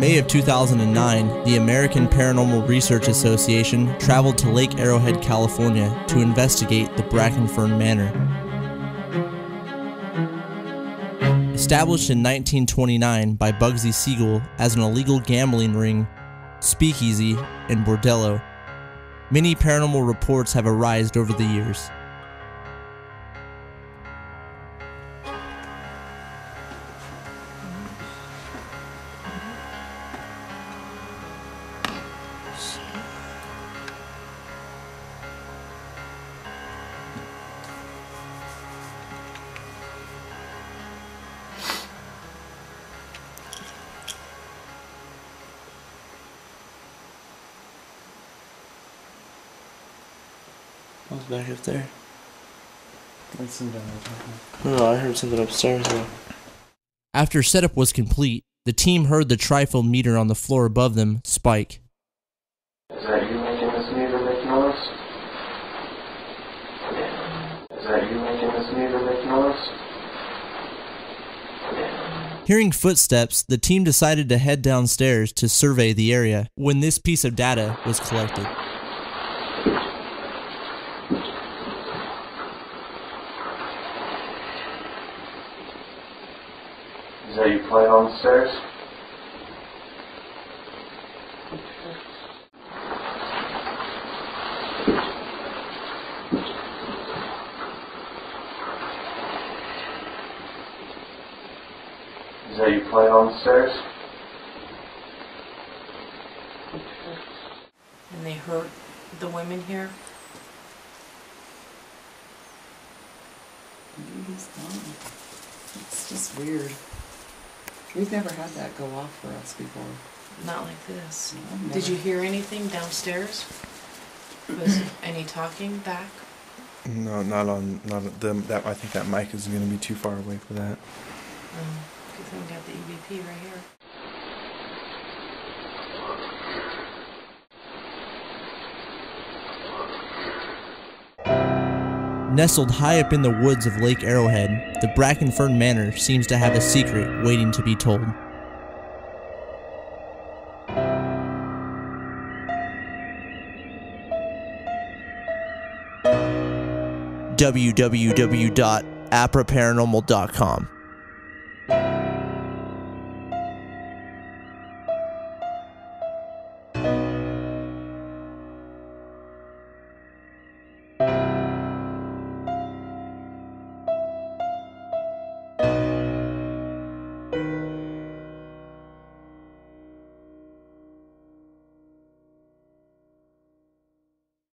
May of 2009, the American Paranormal Research Association traveled to Lake Arrowhead, California to investigate the Bracken Fern Manor. Established in 1929 by Bugsy Siegel as an illegal gambling ring, speakeasy, and bordello, many paranormal reports have arisen over the years. I was back up there. Listen down No, oh, I heard something upstairs though. After setup was complete, the team heard the TriField meter on the floor above them spike. Is that you making this Is that you making this meter make noise? Hearing footsteps, the team decided to head downstairs to survey the area when this piece of data was collected. Is that you playing on the stairs? Is that you playing on the stairs? And they hurt the women here. Maybe he's gone. It's just weird. We've never had that go off for us before. Not like this. No, Did you hear anything downstairs? Was any talking back? No, not on not on the that. I think that mic is going to be too far away for that. Um, good thing we got the EVP right here. Nestled high up in the woods of Lake Arrowhead, the Bracken Fern Manor seems to have a secret waiting to be told. www.apraparanormal.com